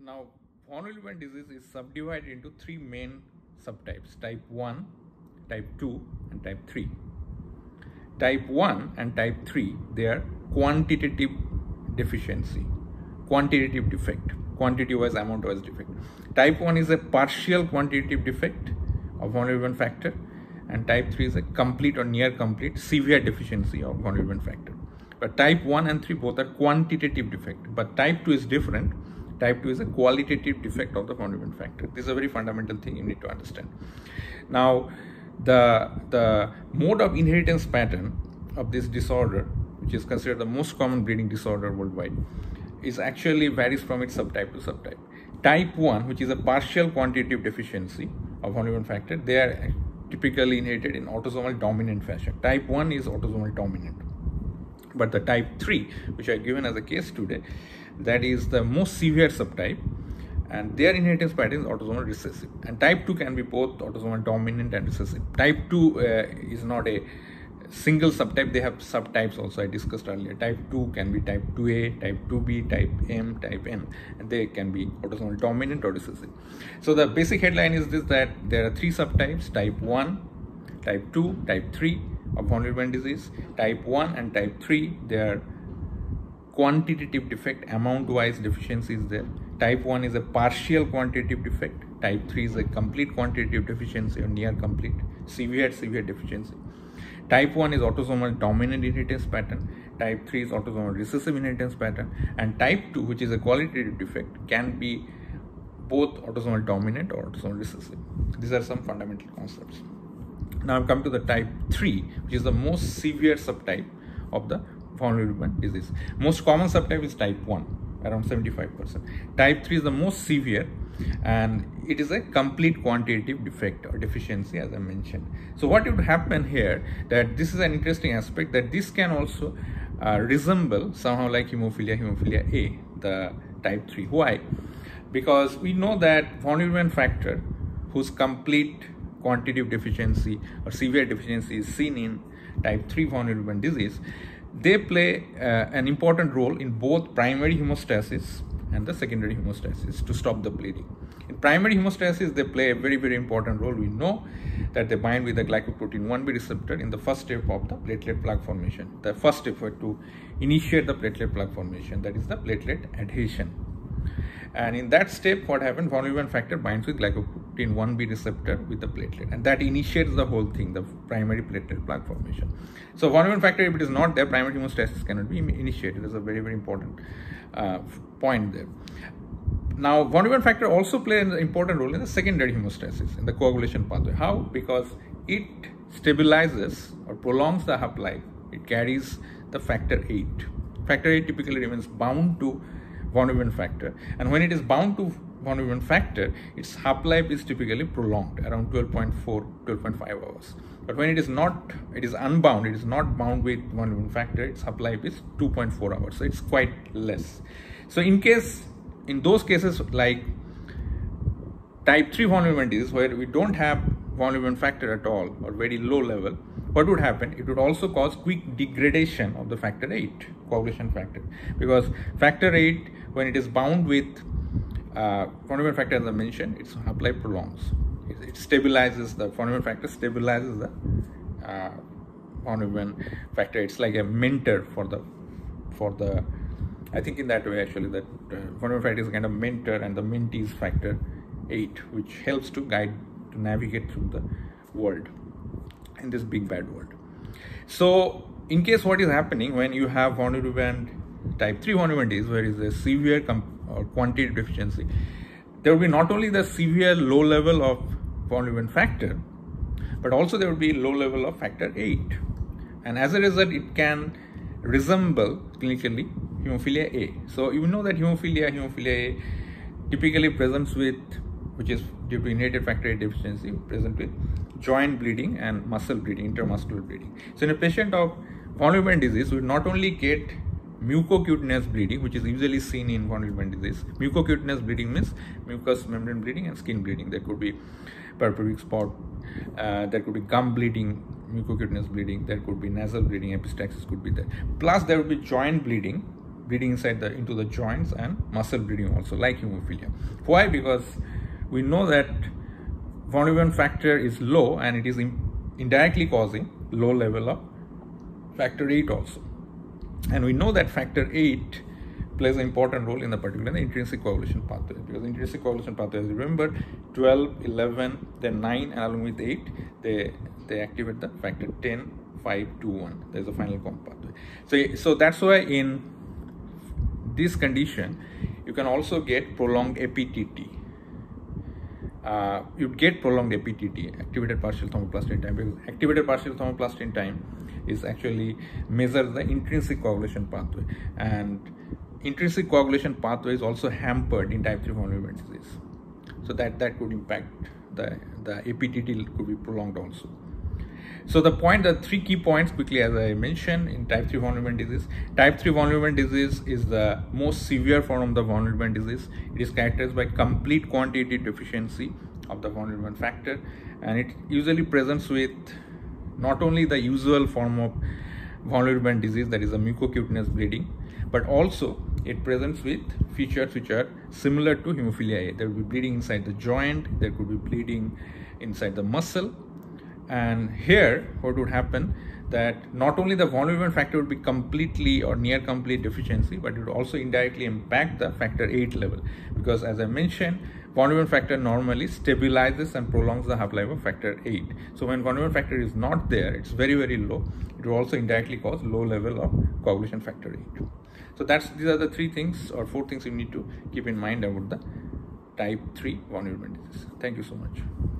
Now, von Willebrand disease is subdivided into three main subtypes type 1, type 2, and type 3. Type 1 and type 3 they are quantitative deficiency, quantitative defect, quantity wise, amount wise defect. Type 1 is a partial quantitative defect of von Willebrand factor, and type 3 is a complete or near complete severe deficiency of von Willebrand factor. But type 1 and 3 both are quantitative defect, but type 2 is different Type 2 is a qualitative defect of the Willebrand factor. This is a very fundamental thing you need to understand. Now, the, the mode of inheritance pattern of this disorder, which is considered the most common bleeding disorder worldwide, is actually varies from its subtype to subtype. Type 1, which is a partial quantitative deficiency of Willebrand factor, they are typically inherited in autosomal dominant fashion. Type 1 is autosomal dominant. But the type 3, which I have given as a case today, that is the most severe subtype and their inheritance pattern is autosomal recessive. And type 2 can be both autosomal dominant and recessive. Type 2 uh, is not a single subtype. They have subtypes also. I discussed earlier. Type 2 can be type 2a type 2b type m type n. And they can be autosomal dominant or recessive. So the basic headline is this that there are three subtypes. Type 1 type 2 type 3 of von Willebrand disease. Type 1 and type 3 they are quantitative defect amount wise deficiency is there. Type 1 is a partial quantitative defect. Type 3 is a complete quantitative deficiency or near complete severe severe deficiency. Type 1 is autosomal dominant inheritance pattern. Type 3 is autosomal recessive inheritance pattern. And type 2 which is a qualitative defect can be both autosomal dominant or autosomal recessive. These are some fundamental concepts. Now i've come to the type 3 which is the most severe subtype of the Willebrand disease. Most common subtype is type 1, around 75%. Type 3 is the most severe and it is a complete quantitative defect or deficiency as I mentioned. So what would happen here that this is an interesting aspect that this can also uh, resemble somehow like hemophilia, hemophilia A, the type 3. Why? Because we know that von Willebrand factor whose complete quantitative deficiency or severe deficiency is seen in type 3 von Willebrand disease they play uh, an important role in both primary hemostasis and the secondary hemostasis to stop the bleeding. In primary hemostasis, they play a very, very important role. We know that they bind with the glycoprotein 1b receptor in the first step of the platelet plug formation. The first effort to initiate the platelet plug formation, that is the platelet adhesion. And in that step, what? Von Willebrand factor binds with glycoprotein 1b receptor with the platelet, and that initiates the whole thing, the primary platelet plug formation. So, Willebrand factor, if it is not there, primary hemostasis cannot be initiated. That's a very, very important uh, point there. Now, von Willebrand factor also plays an important role in the secondary hemostasis, in the coagulation pathway. How? Because it stabilizes or prolongs the half life. It carries the factor 8. Factor 8 typically remains bound to von Willebrand factor. And when it is bound to von Willebrand factor, its half-life is typically prolonged around 12.4, 12.5 hours. But when it is not, it is unbound, it is not bound with von Willebrand factor, its half-life is 2.4 hours. So it's quite less. So in case, in those cases like type 3 von Willebrand disease where we don't have von Willebrand factor at all or very low level, what would happen? It would also cause quick degradation of the factor 8, coagulation factor. Because factor 8 when it is bound with uh, Willebrand factor as I mentioned, its half-life prolongs. It, it, stabilizes the Willebrand factor, stabilizes the uh, Willebrand factor. It's like a mentor for the, for the, I think in that way actually that uh, Willebrand factor is kind of mentor and the mentee is factor 8 which helps to guide, to navigate through the world in this big bad world. So in case what is happening when you have von Willebrand type 3 von Willebrand disease, where is a severe or uh, quantitative deficiency, there will be not only the severe low level of Willebrand factor, but also there will be low level of factor 8. And as a result, it can resemble clinically hemophilia A. So you know that hemophilia, hemophilia A typically presents with, which is due to inherited factor 8 deficiency, present with joint bleeding and muscle bleeding, intermuscular bleeding. So in a patient of Willebrand disease, we not only get mucocutaneous bleeding, which is usually seen in von Willebrand disease. Mucocutaneous bleeding means mucous membrane bleeding and skin bleeding. There could be purpuric spot, uh, there could be gum bleeding, mucocutaneous bleeding, there could be nasal bleeding, epistaxis could be there. Plus, there would be joint bleeding bleeding inside the into the joints and muscle bleeding also like hemophilia why because we know that von factor is low and it is indirectly causing low level of factor 8 also and we know that factor 8 plays an important role in the particular the intrinsic coagulation pathway. Because intrinsic coagulation you remember 12 11 then 9 and along with 8 they they activate the factor 10 5 2 1 there's a final comp pathway. So so that's why in this condition you can also get prolonged APTT uh, you get prolonged APTT activated partial thromboplastin time because activated partial thromboplastin time is actually measure the intrinsic coagulation pathway. And intrinsic coagulation pathway is also hampered in type 3 von Willebrand disease. So that that could impact the the APTT could be prolonged also so the point, the three key points quickly as I mentioned in type 3 von Willebrand disease. Type 3 von Willebrand disease is the most severe form of the von Willebrand disease. It is characterized by complete quantitative deficiency of the von Willebrand factor and it usually presents with not only the usual form of von Willebrand disease that is a mucocutaneous bleeding but also it presents with features which are similar to hemophilia A. There will be bleeding inside the joint, there could be bleeding inside the muscle and here what would happen that not only the Willebrand factor would be completely or near complete deficiency but it would also indirectly impact the factor 8 level. Because as I mentioned Willebrand factor normally stabilizes and prolongs the half-life of factor 8 so when Willebrand factor is not there it's very very low it will also indirectly cause low level of coagulation factor 8 so that's these are the three things or four things you need to keep in mind about the type 3 von Willebrand disease. Thank you so much